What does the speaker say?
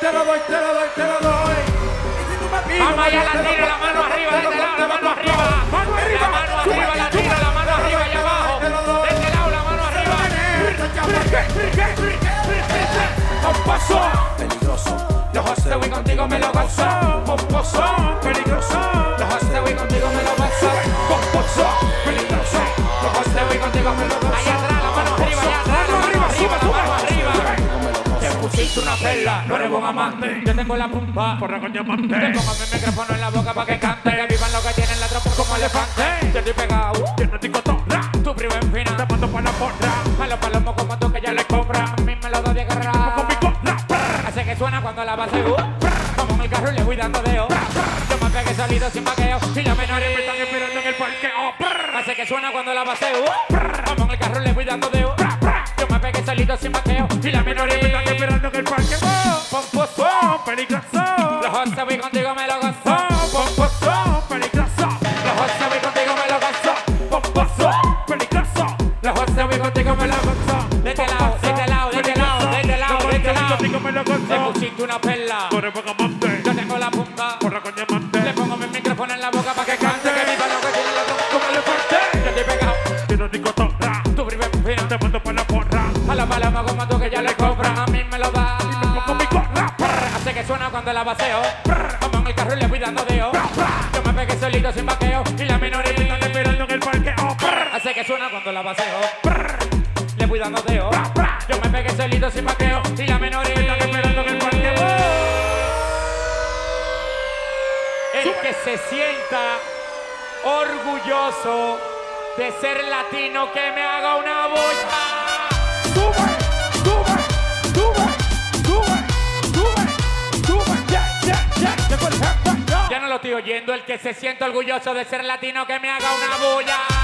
te lo doy, te lo doy, te lo doy. Si Vamos allá, la doy, la mano arriba, de este lado, la mano arriba. Mano arriba. La mano arriba, la tiro, la mano arriba y abajo. De este lado, la mano arriba. Pomposo, Peligroso. Los José Wii contigo me lo gozo. pomposo, peligroso. Los José Wii contigo me lo gozo. Pomposo, peligroso. Los José Wii contigo me lo gozo. Te una perla, no eres buen amante. Yo tengo la pumpa, Porra con Te diamante. pongo mi micrófono en la boca para que cante. Que vivan lo que tienen la tropa como elefante. Yo estoy pegado, Yo no torra, tu primo en te fina. mando pa' la porra. A los palomos como tú que ya le compra. A mí me lo doy de Con mi corra, Hace que suena cuando la base uh, Como en el carro le voy dando deo. Yo me pegué salido sin vaqueo. Y la menor me están esperando en el parqueo. Hace que suena cuando la base uh, Como en el carro le voy dando deo. Yo me pegué solito sin vaqueo. Y la menor José voy contigo me lo gozo. Pomposo, peligroso. Los José voy contigo me lo gozo. Pomposo, peligroso. Los José voy contigo me lo gozo. De este lado, de este lado, de este lado, de este lado, de este lado. Contigo me lo Le gozo. pusiste una perla. Corre con amante. Yo tengo la punta. Porra con Le diamante. pongo mi micrófono en la boca para que cante. Que viva lo que tiene la tropa como elefante. Yo estoy pegado. Yo no digo torra, Tu primer fino. te mando pa' la porra. A la paloma como tú que ya le compran. A mí me lo da. Que suena cuando la baseo. Como en el carro le voy dando deo. Yo me pegué solito sin vaqueo. Y la me están minoría. esperando en el parqueo. Hace que suena cuando la baseo. Le voy dando deo. Yo me pegué solito sin vaqueo. Y la minoría. Están esperando en el parqueo. El que se sienta orgulloso de ser latino, que me haga una estoy oyendo. El que se sienta orgulloso de ser latino, que me haga una bulla.